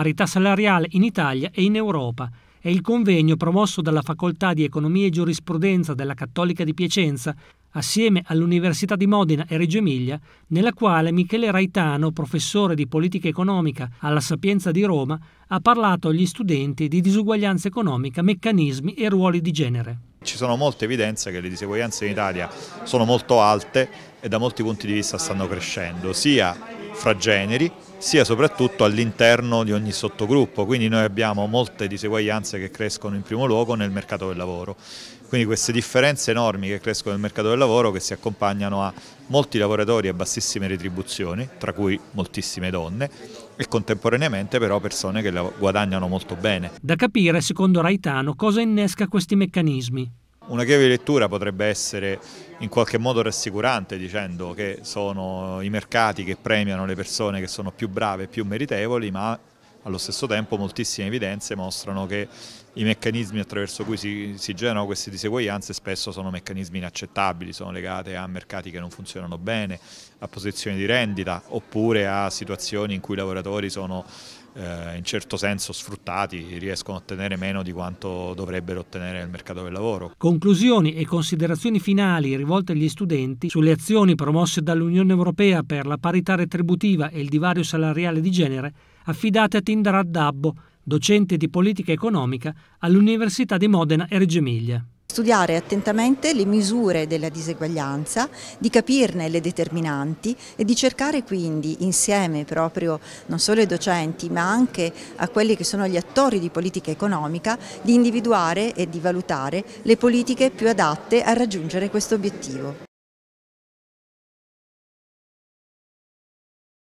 parità salariale in Italia e in Europa è il convegno promosso dalla Facoltà di Economia e Giurisprudenza della Cattolica di Piacenza assieme all'Università di Modena e Reggio Emilia, nella quale Michele Raitano, professore di politica economica alla Sapienza di Roma, ha parlato agli studenti di disuguaglianza economica, meccanismi e ruoli di genere. Ci sono molte evidenze che le diseguaglianze in Italia sono molto alte e da molti punti di vista stanno crescendo, sia fra generi, sia soprattutto all'interno di ogni sottogruppo, quindi noi abbiamo molte diseguaglianze che crescono in primo luogo nel mercato del lavoro. Quindi queste differenze enormi che crescono nel mercato del lavoro che si accompagnano a molti lavoratori a bassissime retribuzioni, tra cui moltissime donne, e contemporaneamente però persone che guadagnano molto bene. Da capire, secondo Raitano, cosa innesca questi meccanismi. Una chiave di lettura potrebbe essere in qualche modo rassicurante dicendo che sono i mercati che premiano le persone che sono più brave e più meritevoli, ma allo stesso tempo moltissime evidenze mostrano che i meccanismi attraverso cui si, si, generano queste diseguaglianze spesso sono meccanismi inaccettabili, sono legati a mercati che non funzionano bene, a posizioni di rendita oppure a situazioni in cui i lavoratori sono eh, in certo senso sfruttati, riescono a ottenere meno di quanto dovrebbero ottenere nel mercato del lavoro. Conclusioni e considerazioni finali rivolte agli studenti sulle azioni promosse dall'Unione Europea per la parità retributiva e il divario salariale di genere affidate a Tindar Dabbo, docente di politica economica all'Università di Modena e Reggio Emilia. Studiare attentamente le misure della diseguaglianza, di capirne le determinanti e di cercare quindi insieme proprio non solo ai docenti ma anche a quelli che sono gli attori di politica economica di individuare e di valutare le politiche più adatte a raggiungere questo obiettivo.